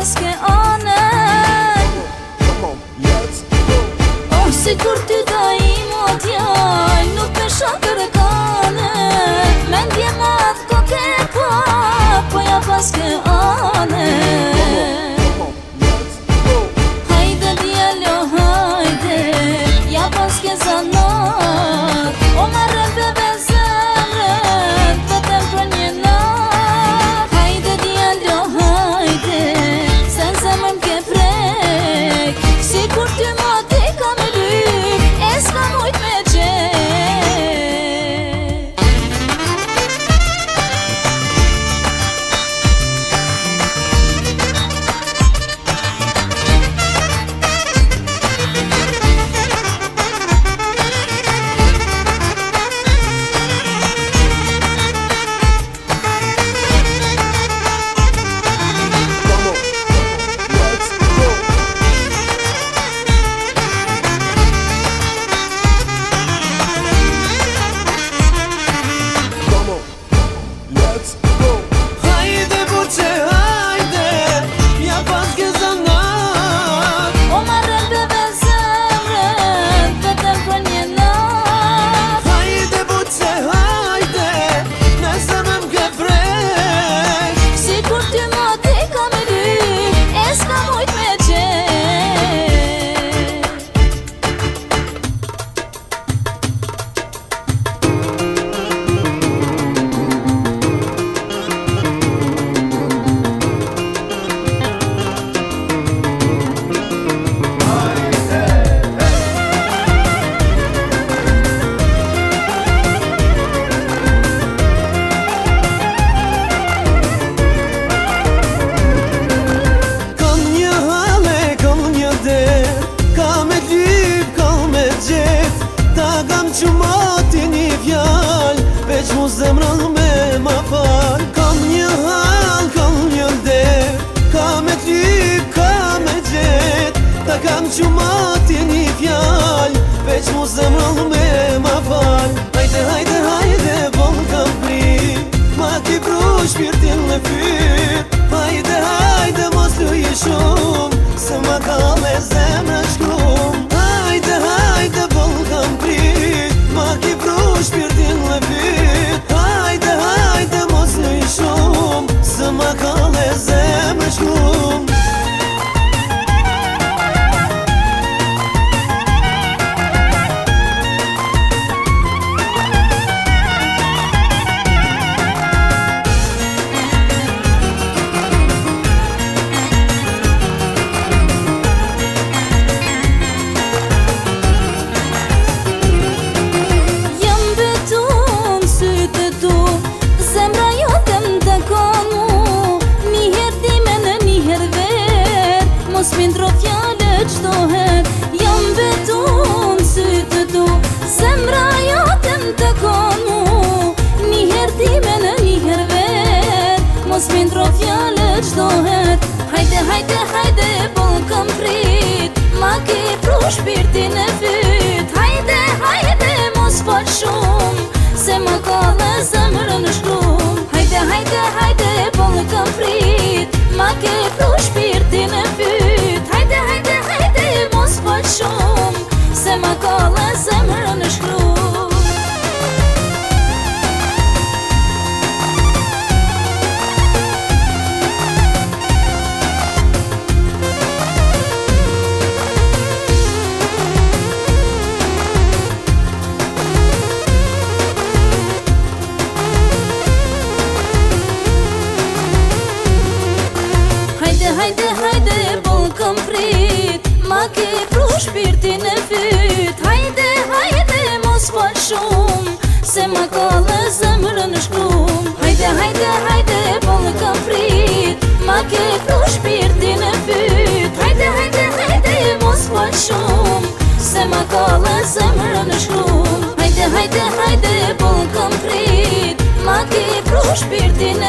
asking që ma t'je një fjall Veç mu zëmë rëllu me ma fall Hajde, hajde, hajde, volë kam prim Ma t'i prush pjërtin në fyr shpirtin e fyt Hajde, hajde, mos për po shumë Se më ka me zemrë në shkrum Hajde, hajde, hajde, po në kam prit Ma ke fru shpirtin e fyt Hajde, hajde, hajde, mos për po shumë Se më ka në shkrum shpirtin